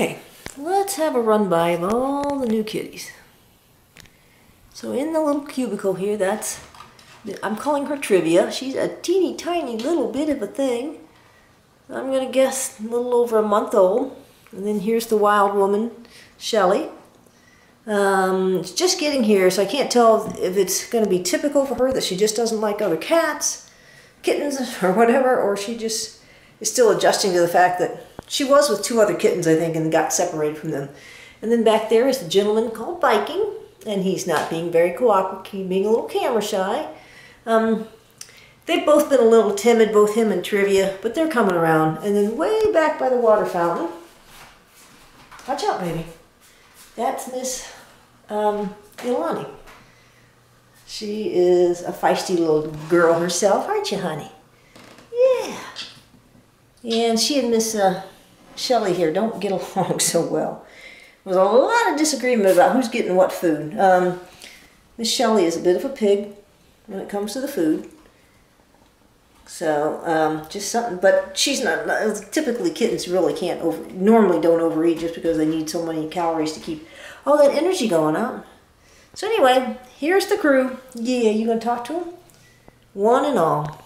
Okay, let's have a run by of all the new kitties. So in the little cubicle here, that's, I'm calling her Trivia. She's a teeny tiny little bit of a thing. I'm gonna guess a little over a month old. And then here's the wild woman, Shelly. Um, it's just getting here, so I can't tell if it's to be typical for her that she just doesn't like other cats, kittens, or whatever, or she just is still adjusting to the fact that she was with two other kittens, I think, and got separated from them. And then back there is the gentleman called Viking, and he's not being very cooperative, being a little camera shy. Um, they've both been a little timid, both him and Trivia, but they're coming around. And then way back by the water fountain, watch out, baby. That's Miss um, Ilani. She is a feisty little girl herself, aren't you, honey? Yeah. And she and Miss uh, Shelley here don't get along so well. There's a lot of disagreement about who's getting what food. Um, Miss Shelley is a bit of a pig when it comes to the food. So um, just something, but she's not, typically kittens really can't over, normally don't overeat just because they need so many calories to keep all that energy going out. So anyway, here's the crew. Yeah, you gonna talk to them? One and all.